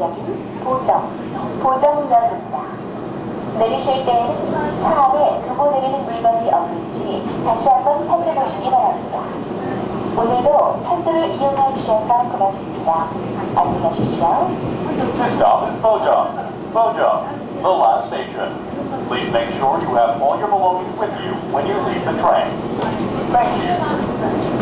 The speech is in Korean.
여긴 보정, 보정면입니다. 내리실 때 차 안에 두고 내리는 물건이 없는지 다시 한번 확인해 보시기 바랍니다. 오늘도 철도를 이용해 주셔서 고맙습니다. 안녕히 가십시오. This stop is Bojang. Bojang, the last station. Please make sure you have all your belongings with you when you leave the train. Thank you.